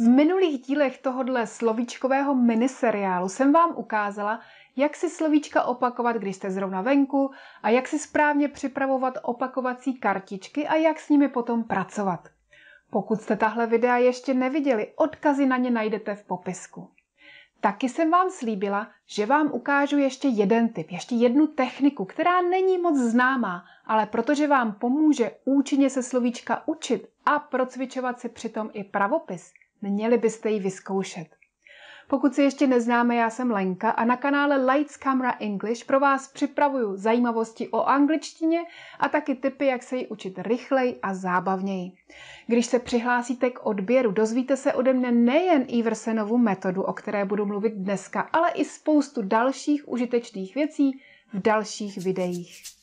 V minulých dílech tohohle slovíčkového miniseriálu jsem vám ukázala, jak si slovíčka opakovat, když jste zrovna venku a jak si správně připravovat opakovací kartičky a jak s nimi potom pracovat. Pokud jste tahle videa ještě neviděli, odkazy na ně najdete v popisku. Taky jsem vám slíbila, že vám ukážu ještě jeden tip, ještě jednu techniku, která není moc známá, ale protože vám pomůže účinně se slovíčka učit a procvičovat si přitom i pravopis, měli byste ji vyzkoušet. Pokud si ještě neznáme, já jsem Lenka a na kanále Lights Camera English pro vás připravuju zajímavosti o angličtině a taky tipy, jak se ji učit rychleji a zábavněji. Když se přihlásíte k odběru, dozvíte se ode mne nejen Iversenovu metodu, o které budu mluvit dneska, ale i spoustu dalších užitečných věcí v dalších videích.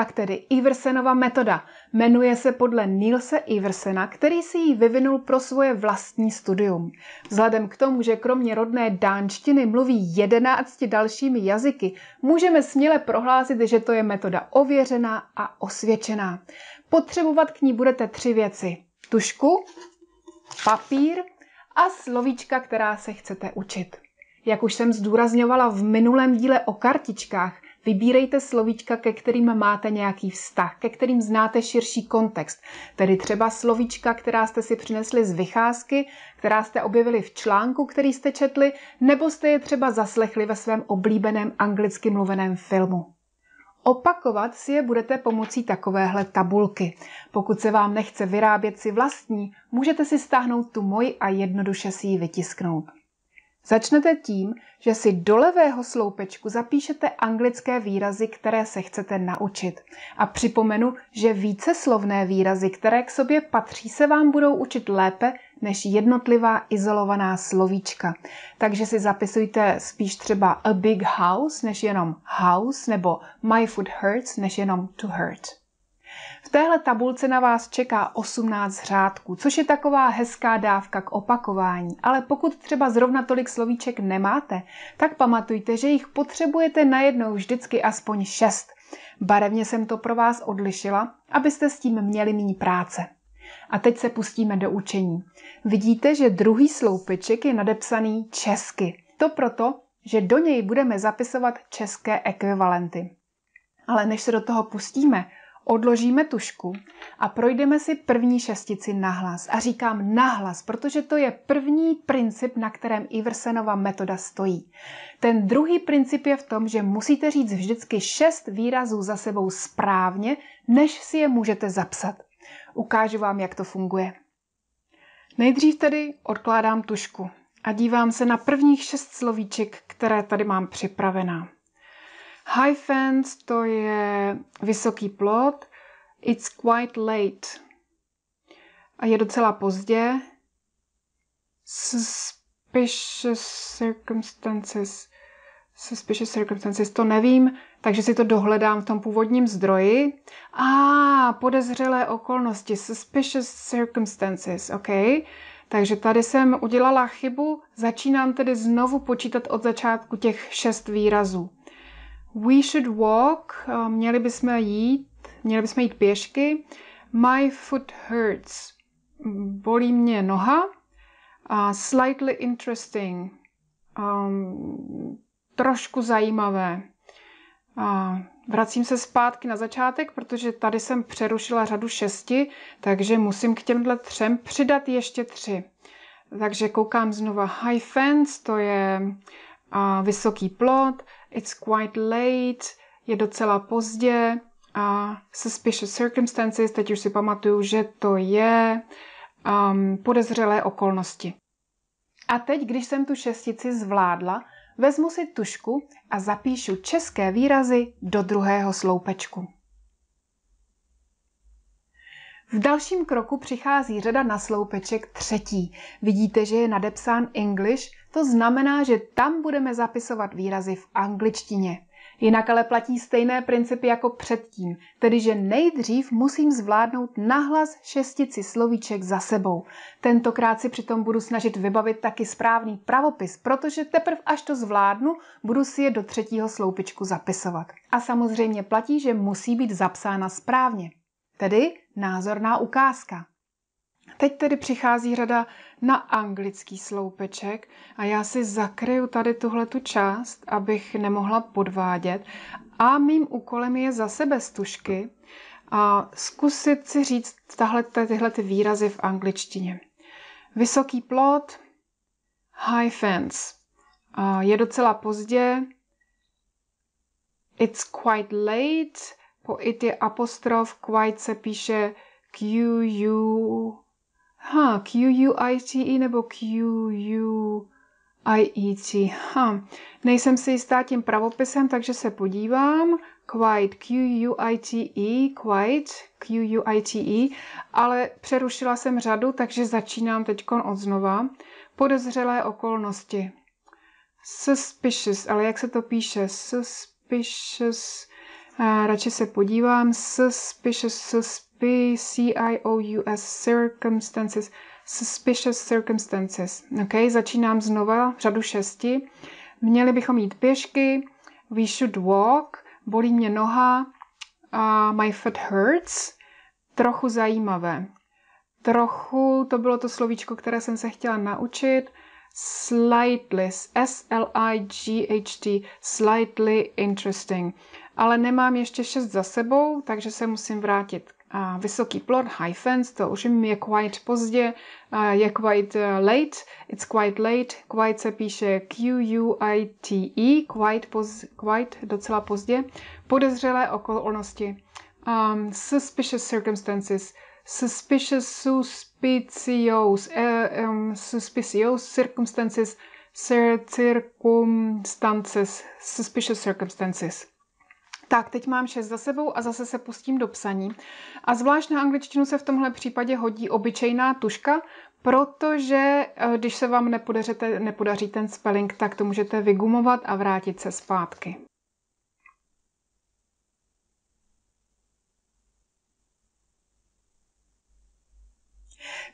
Tak tedy Iversenova metoda jmenuje se podle Nielse Iversena, který si ji vyvinul pro svoje vlastní studium. Vzhledem k tomu, že kromě rodné dánštiny mluví jedenácti dalšími jazyky, můžeme směle prohlásit, že to je metoda ověřená a osvědčená. Potřebovat k ní budete tři věci. Tušku, papír a slovíčka, která se chcete učit. Jak už jsem zdůrazňovala v minulém díle o kartičkách, Vybírejte slovíčka, ke kterým máte nějaký vztah, ke kterým znáte širší kontext. Tedy třeba slovíčka, která jste si přinesli z vycházky, která jste objevili v článku, který jste četli, nebo jste je třeba zaslechli ve svém oblíbeném anglicky mluveném filmu. Opakovat si je budete pomocí takovéhle tabulky. Pokud se vám nechce vyrábět si vlastní, můžete si stáhnout tu moji a jednoduše si ji vytisknout. Začnete tím, že si do levého sloupečku zapíšete anglické výrazy, které se chcete naučit. A připomenu, že více slovné výrazy, které k sobě patří, se vám budou učit lépe než jednotlivá izolovaná slovíčka. Takže si zapisujte spíš třeba a big house než jenom house nebo my foot hurts než jenom to hurt. V téhle tabulce na vás čeká 18 řádků, což je taková hezká dávka k opakování. Ale pokud třeba zrovna tolik slovíček nemáte, tak pamatujte, že jich potřebujete najednou vždycky aspoň 6. Barevně jsem to pro vás odlišila, abyste s tím měli méně práce. A teď se pustíme do učení. Vidíte, že druhý sloupeček je nadepsaný česky. To proto, že do něj budeme zapisovat české ekvivalenty. Ale než se do toho pustíme, odložíme tušku a projdeme si první šestici nahlas. A říkám nahlas, protože to je první princip, na kterém Iversenova metoda stojí. Ten druhý princip je v tom, že musíte říct vždycky šest výrazů za sebou správně, než si je můžete zapsat. Ukážu vám, jak to funguje. Nejdřív tedy odkládám tušku a dívám se na prvních šest slovíček, které tady mám připravená. High fence to je vysoký plot. It's quite late. A je docela pozdě. Suspicious circumstances. Suspicious circumstances, to nevím, takže si to dohledám v tom původním zdroji. A ah, podezřelé okolnosti. Suspicious circumstances, OK. Takže tady jsem udělala chybu, začínám tedy znovu počítat od začátku těch šest výrazů. We should walk, eh, měli bychom jít, měli bychom jít pěšky. My foot hurts, bolí mě noha. Uh, slightly interesting, um, trošku zajímavé. Uh, vracím se zpátky na začátek, protože tady jsem přerušila řadu šesti, takže musím k těmhle třem přidat ještě tři. Takže koukám znova high fence, to je uh, vysoký plot, It's quite late, je docela pozdě a suspicious circumstances, teď už si pamatuju, že to je um, podezřelé okolnosti. A teď, když jsem tu šestici zvládla, vezmu si tušku a zapíšu české výrazy do druhého sloupečku. V dalším kroku přichází řada na sloupeček třetí. Vidíte, že je nadepsán English, to znamená, že tam budeme zapisovat výrazy v angličtině. Jinak ale platí stejné principy jako předtím, tedy že nejdřív musím zvládnout nahlas šestici slovíček za sebou. Tentokrát si přitom budu snažit vybavit taky správný pravopis, protože teprve až to zvládnu, budu si je do třetího sloupičku zapisovat. A samozřejmě platí, že musí být zapsána správně. Tedy názorná ukázka. Teď tedy přichází řada na anglický sloupeček a já si zakryju tady tuhle tu část, abych nemohla podvádět. A mým úkolem je zase bez tušky a zkusit si říct tahle, tyhle ty výrazy v angličtině. Vysoký plot, high fence. Je docela pozdě. It's quite late. Po it je apostrof, quite se píše Q-U Ha, Q-U-I-T-E nebo Q-U-I-E-T. Ha, nejsem si jistá tím pravopisem, takže se podívám. Quite, Q-U-I-T-E, quite, Q-U-I-T-E, ale přerušila jsem řadu, takže začínám teď od znova. Podezřelé okolnosti. Suspicious, ale jak se to píše? Suspicious, radši se podívám. Suspicious, suspicious C-I-O-U-S, circumstances, suspicious circumstances. Ok, začínám znova, řadu šesti. Měli bychom jít pěšky, we should walk, bolí mě noha, uh, my foot hurts, trochu zajímavé. Trochu, to bylo to slovíčko, které jsem se chtěla naučit, slightly, S-L-I-G-H-T, slightly interesting. Ale nemám ještě šest za sebou, takže se musím vrátit. A vysoký plot, high fence, to už je quite pozdě, je quite uh, late, it's quite late, quite se píše Q-U-I-T-E, quite, poz, quite, docela pozdě, podezřelé okolnosti, um, suspicious circumstances, suspicious, suspicious, uh, um, suspicious circumstances, circumstances, suspicious circumstances. Tak, teď mám šest za sebou a zase se pustím do psaní. A zvlášť na angličtinu se v tomhle případě hodí obyčejná tuška, protože eh, když se vám nepodaříte, nepodaří ten spelling, tak to můžete vygumovat a vrátit se zpátky.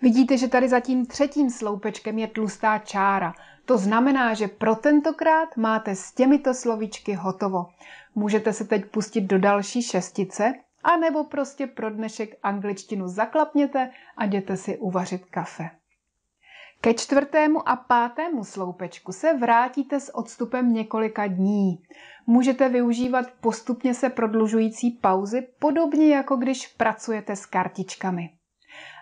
Vidíte, že tady za tím třetím sloupečkem je tlustá čára. To znamená, že pro tentokrát máte s těmito slovíčky hotovo. Můžete se teď pustit do další šestice, anebo prostě pro dnešek angličtinu zaklapněte a jděte si uvařit kafe. Ke čtvrtému a pátému sloupečku se vrátíte s odstupem několika dní. Můžete využívat postupně se prodlužující pauzy, podobně jako když pracujete s kartičkami.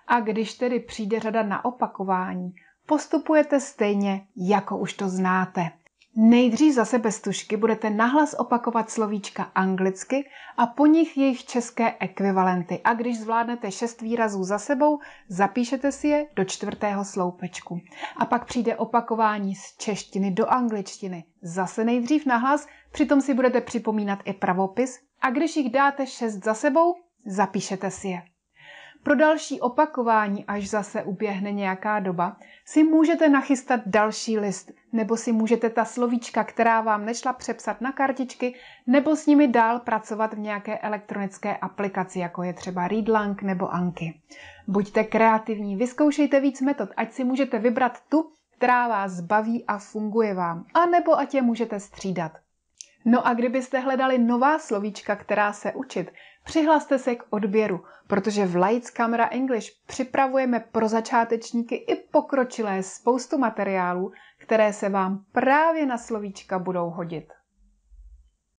A když tedy přijde řada na opakování, postupujete stejně, jako už to znáte. Nejdřív zase bez tušky budete nahlas opakovat slovíčka anglicky a po nich jejich české ekvivalenty. A když zvládnete šest výrazů za sebou, zapíšete si je do čtvrtého sloupečku. A pak přijde opakování z češtiny do angličtiny. Zase nejdřív nahlas, přitom si budete připomínat i pravopis a když jich dáte šest za sebou, zapíšete si je. Pro další opakování, až zase uběhne nějaká doba, si můžete nachystat další list, nebo si můžete ta slovíčka, která vám nešla přepsat na kartičky, nebo s nimi dál pracovat v nějaké elektronické aplikaci, jako je třeba Readlang nebo Anki. Buďte kreativní, vyzkoušejte víc metod, ať si můžete vybrat tu, která vás baví a funguje vám, a nebo ať je můžete střídat. No a kdybyste hledali nová slovíčka, která se učit, Přihlaste se k odběru, protože v Lights Camera English připravujeme pro začátečníky i pokročilé spoustu materiálů, které se vám právě na slovíčka budou hodit.